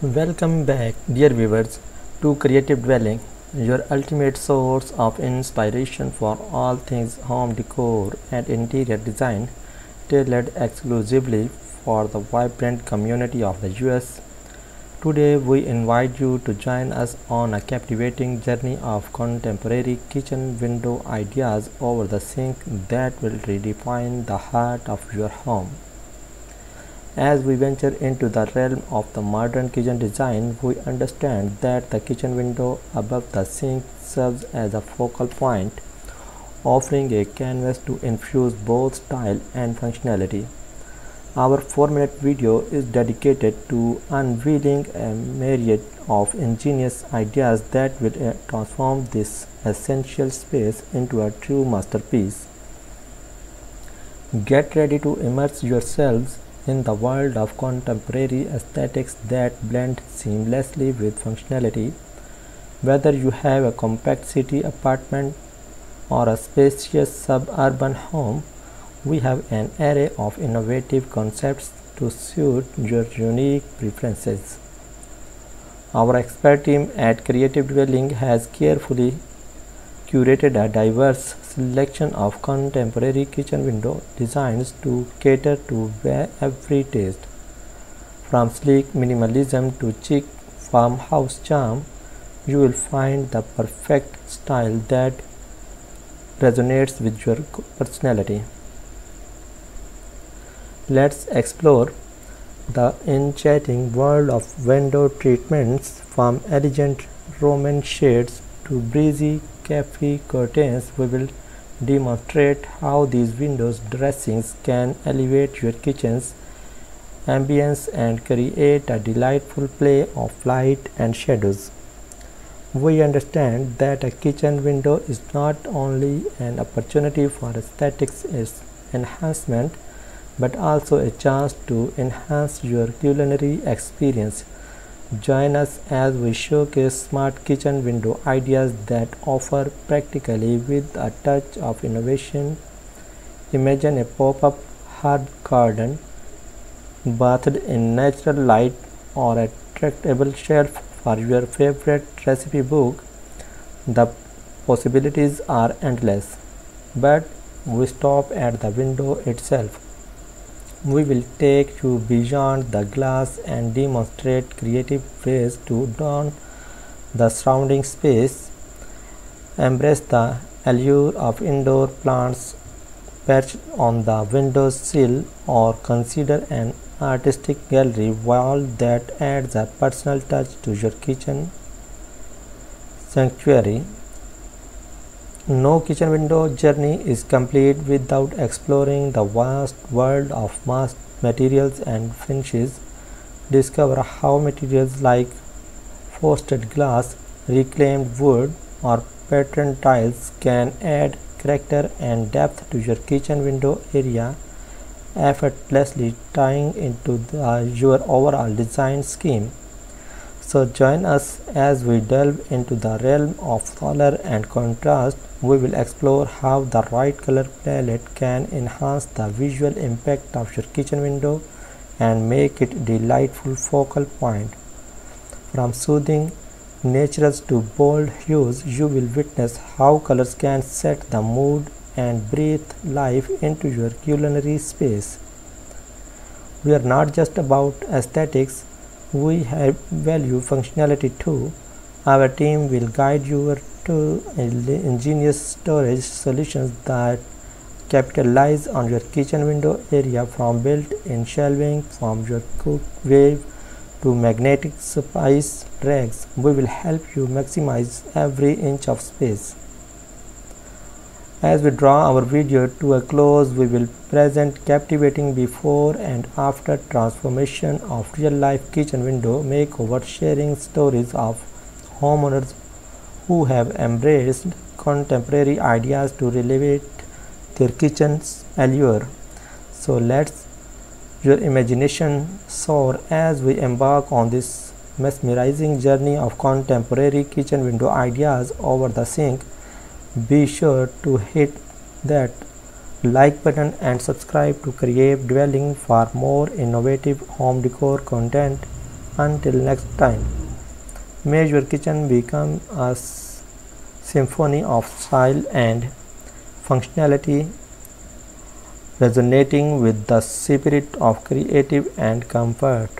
Welcome back, dear viewers, to Creative Dwelling, your ultimate source of inspiration for all things home decor and interior design, tailored exclusively for the vibrant community of the US. Today, we invite you to join us on a captivating journey of contemporary kitchen window ideas over the sink that will redefine the heart of your home. As we venture into the realm of the modern kitchen design, we understand that the kitchen window above the sink serves as a focal point, offering a canvas to infuse both style and functionality. Our 4 minute video is dedicated to unveiling a myriad of ingenious ideas that will uh, transform this essential space into a true masterpiece. Get ready to immerse yourselves in the world of contemporary aesthetics that blend seamlessly with functionality. Whether you have a compact city apartment or a spacious suburban home, we have an array of innovative concepts to suit your unique preferences. Our expert team at Creative Dwelling has carefully curated a diverse selection of contemporary kitchen window designs to cater to every taste. From sleek minimalism to chic farmhouse charm, you will find the perfect style that resonates with your personality. Let's explore the enchanting world of window treatments from elegant Roman shades to breezy cafe curtains we will demonstrate how these windows dressings can elevate your kitchen's ambience and create a delightful play of light and shadows. We understand that a kitchen window is not only an opportunity for aesthetics enhancement but also a chance to enhance your culinary experience Join us as we showcase smart kitchen window ideas that offer practically with a touch of innovation. Imagine a pop-up herb garden bathed in natural light or a retractable shelf for your favorite recipe book. The possibilities are endless, but we stop at the window itself we will take you beyond the glass and demonstrate creative ways to adorn the surrounding space, embrace the allure of indoor plants perched on the window sill or consider an artistic gallery wall that adds a personal touch to your kitchen sanctuary. No kitchen window journey is complete without exploring the vast world of mass materials and finishes. Discover how materials like frosted glass, reclaimed wood, or patterned tiles can add character and depth to your kitchen window area, effortlessly tying into the, your overall design scheme. So join us as we delve into the realm of color and contrast we will explore how the right color palette can enhance the visual impact of your kitchen window and make it a delightful focal point. From soothing naturals to bold hues, you will witness how colors can set the mood and breathe life into your culinary space. We are not just about aesthetics, we have value functionality too. Our team will guide you to ingenious storage solutions that capitalize on your kitchen window area from built-in shelving from your cookware to magnetic spice racks we will help you maximize every inch of space as we draw our video to a close we will present captivating before and after transformation of real life kitchen window makeover sharing stories of homeowners who have embraced contemporary ideas to elevate their kitchen's allure. So let's your imagination soar as we embark on this mesmerizing journey of contemporary kitchen window ideas over the sink. Be sure to hit that like button and subscribe to Creative Dwelling for more innovative home decor content. Until next time, may your kitchen become a symphony of style and functionality resonating with the spirit of creative and comfort.